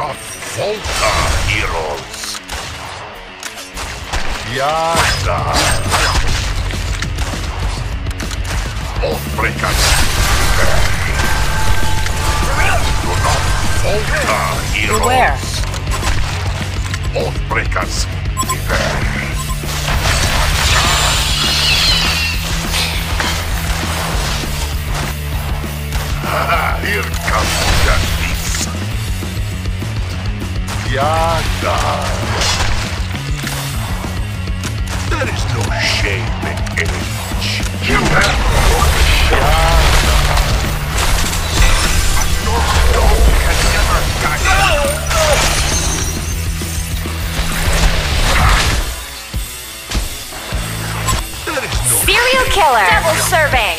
not falter, heroes. Yada. Oathbreakers. Do not falter, heroes. Beware. Oathbreakers. Ah, Here comes justice. Yada. There is no shame in age. You have Yada. Your soul can never die. No Serial killer. Double serving.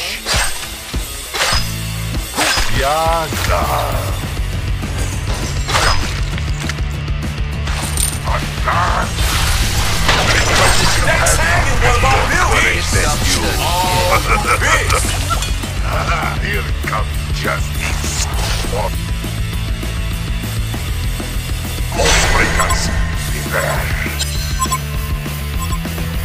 Yada. Attack. Next hanging one of our buildings. Ah, Here comes justice. What? Lawbreakers, prepare.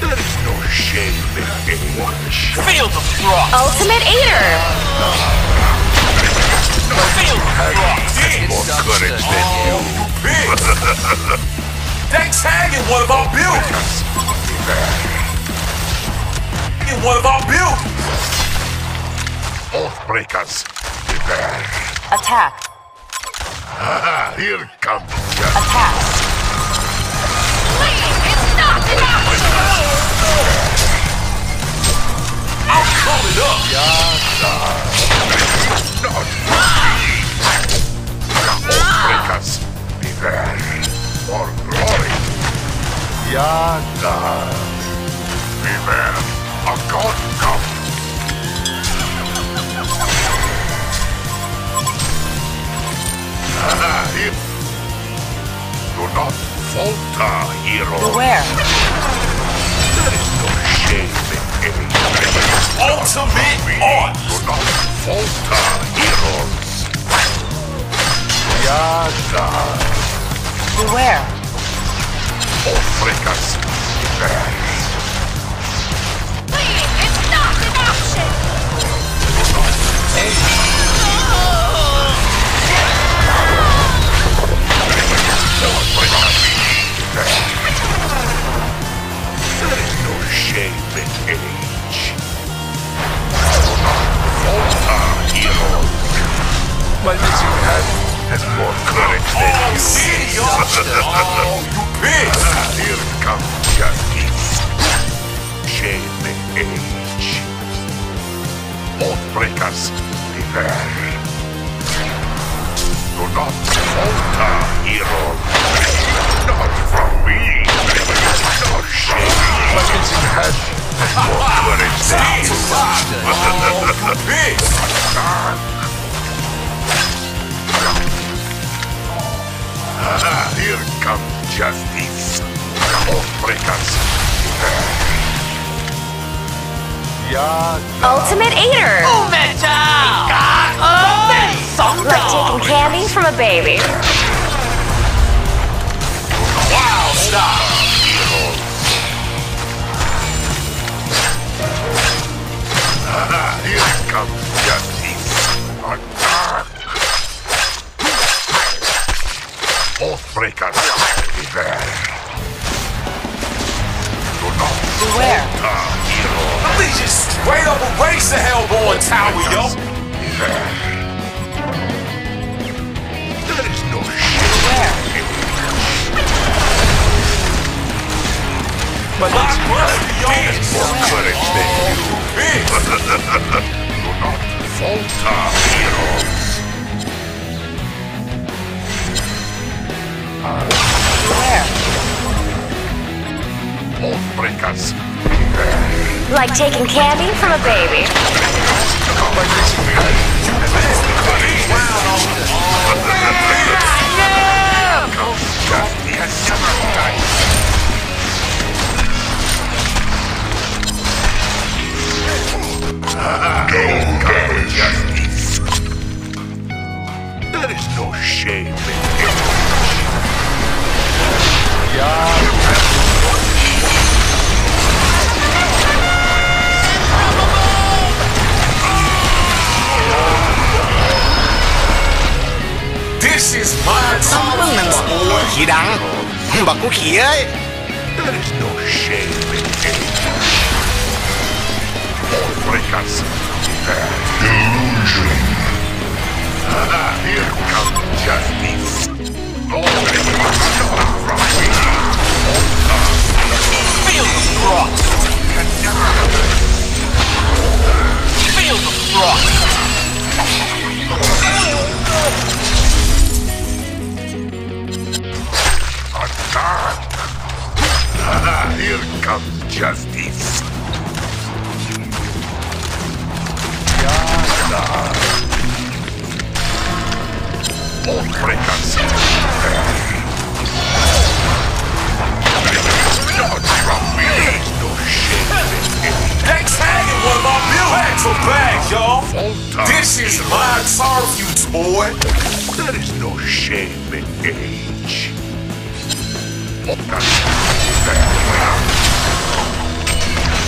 There is no shame in age. Feel the frost. Ultimate Eater. Feel the frost. More courage than you. Big. Dex hanging one of our buildings. Prepare. In one of our buildings. Oathbreakers, prepare. Attack. Ah, here comes justice. Attack. I'm coming up. Not Yada. Prepare. A god come. Him. Do not falter, hero. Beware. There is no shame in age. Ultimate art. Do not falter, heroes. Yada. Beware. My missing hand has more courage than you. Ah, Here comes justice. Shame in age. Oathbreakers, prepare. Do not falter, heroes. Not from me. No shame. My missing hand. Oh, you big. Ah, Here comes justice. Prepare. Ultimate Eater. Like taking candy from a baby. Wow, stop. Here comes justice. Attack. Prepare. Do not Beware. heroes. We just straight up erase the Hellbourne Tower, yo. Prepare. There is no shame. Beware. My Blockbuster, yo. more courage than you. Taking candy from a baby. ขี้ดังบักกูขี้เอ้ย There is no shame in age. All breakers prepare. Delusion. Ah, Comes justice. Yada. All breakers prepare. Not from me. No shame in it. Dex hanging one of our bill bags bags, y'all. This is my target, boy. There is no shame in age.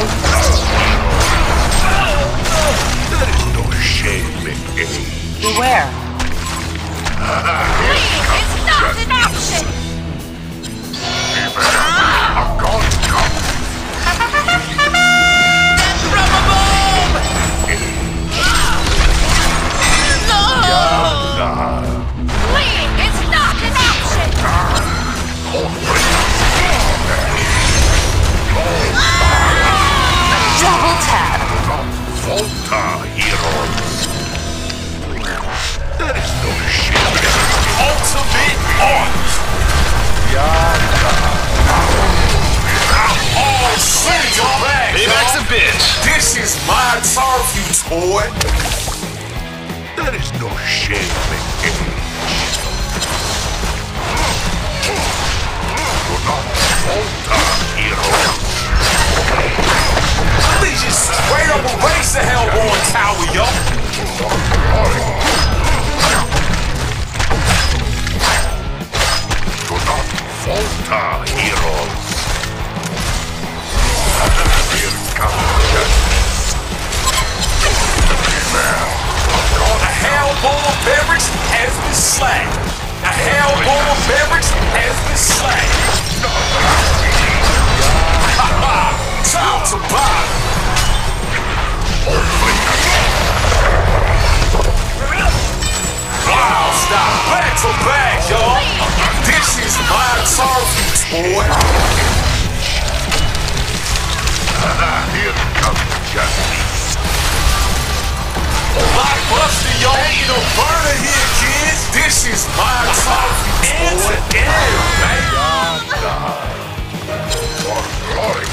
There is no shame in age. Beware. A Bayback's y'all. a bitch. This is my target, toy. That is no shame in slain. A hell Hellbourne beverage has been slain. Ha ha! Time to buy. Wow, stop. Back to back, y'all. This is my target, boy. Here comes justice. Blockbuster, yo. Ain't no burner here, kids. This is my target, boy. man. For.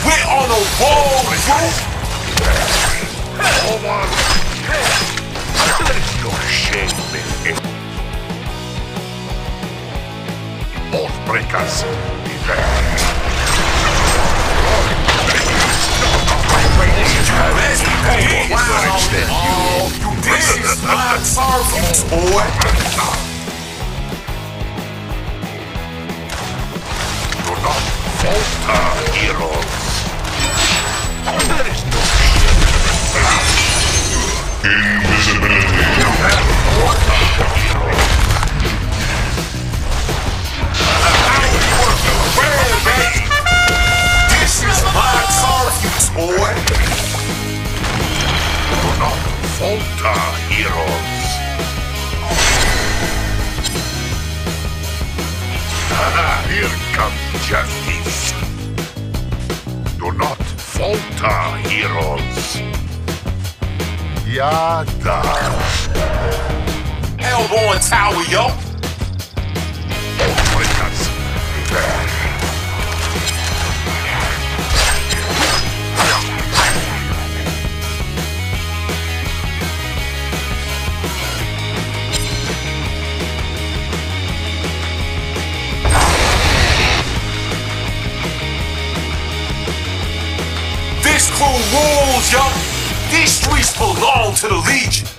We're on a roll. There is no shame in it. Oathbreakers, target, boy. Do not falter, heroes. There is no Invisibility. Justice. Do not falter, heroes. Yada. Hellbourne Tower, yo. These streets belong to the Legion.